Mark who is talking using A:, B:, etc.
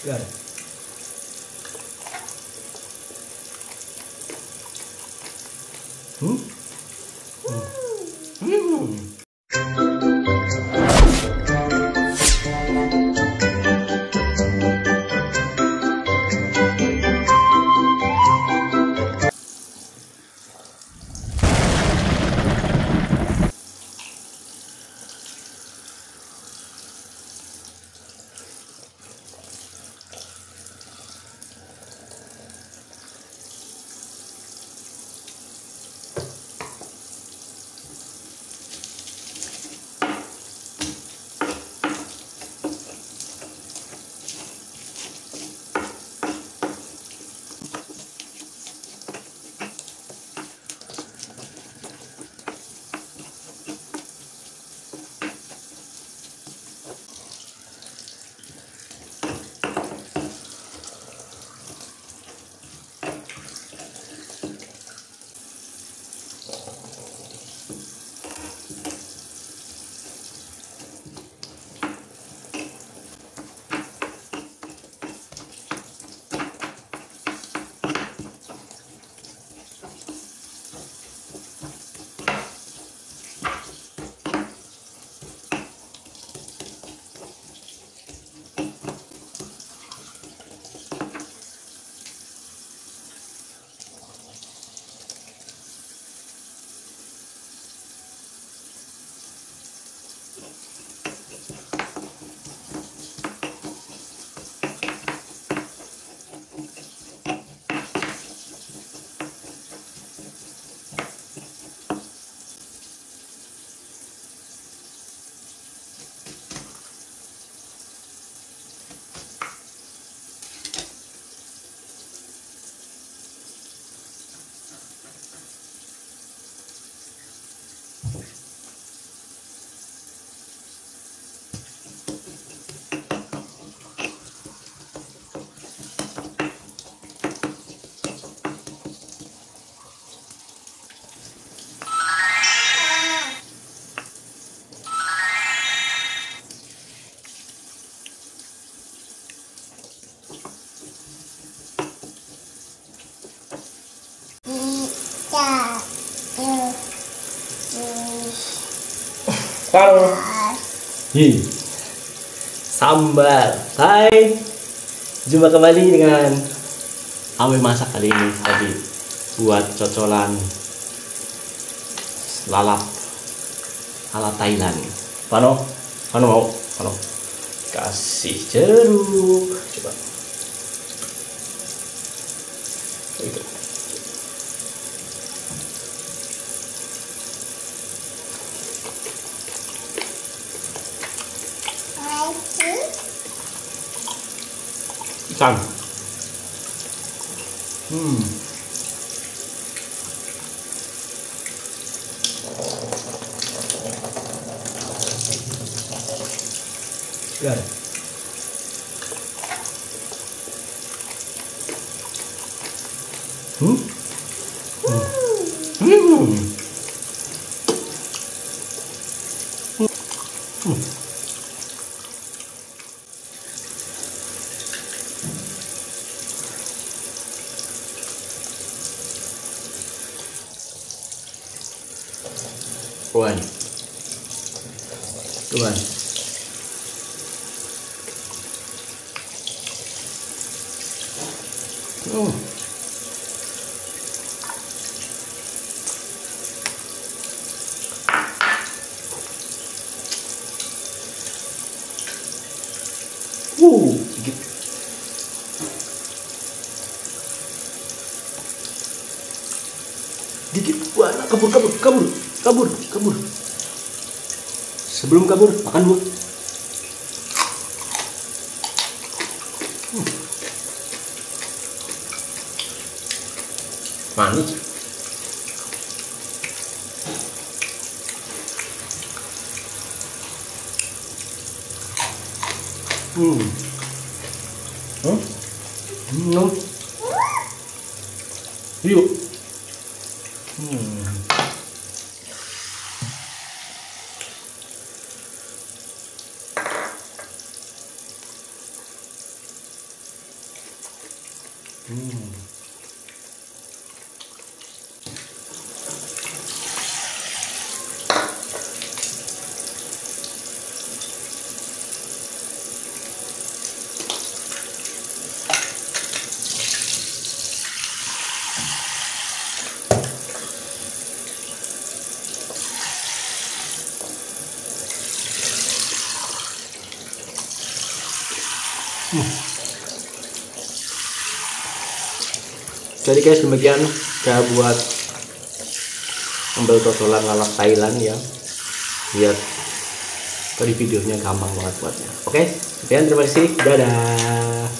A: Segar. Hmm? Hmm. Halo. Hi. Sambal. Hai. Jumpa kembali dengan Awe masak kali ini tadi buat cocolan lalap ala Thailand. Pano, Pano mau, Pano. Kasih jeruk. Coba. Itu. Ikan. Hmm. Segar. Hmm? Hmm. Hmm. Hmm. One. One. Oh. Dikit. Wah, kabur, kabur, kabur, kabur, kabur. Sebelum kabur, makan dulu. Hmm. Manis. Hmm. Hmm. Hmm. Yuk. Hmm. Hmm. Jadi guys demikian. Cara buat sambal cocolan lalap Thailand ya. Biar tadi videonya gampang banget buatnya. Oke sekian. Terima kasih. Dadah